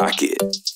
rocket.